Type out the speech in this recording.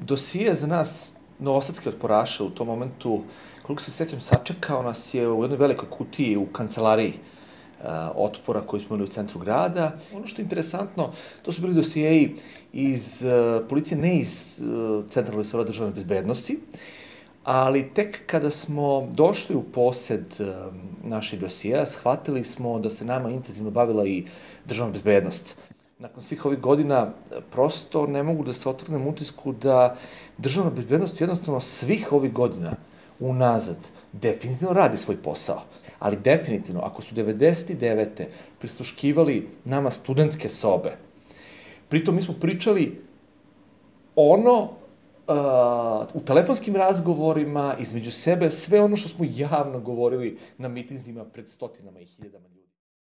Dosije za nas novosadske otporaše u tom momentu, koliko se sećam, sačekao nas je u jednoj velikoj kutiji u kancelariji uh, otpora koji smo imali u centru grada. Ono što je interesantno, to su bili dosijeji iz uh, policije, ne iz uh, centralne resora državne bezbednosti, ali tek kada smo došli u posed naših dosijeja, shvatili smo da se nama intenzivno bavila i državna bezbednost nakon svih ovih godina prosto ne mogu da se otrgnem utisku da državna bezbednost jednostavno svih ovih godina unazad definitivno radi svoj posao. Ali definitivno, ako su 99. prisluškivali nama studentske sobe, pritom mi smo pričali ono uh, u telefonskim razgovorima između sebe, sve ono što smo javno govorili na mitinzima pred stotinama i hiljadama ljudi.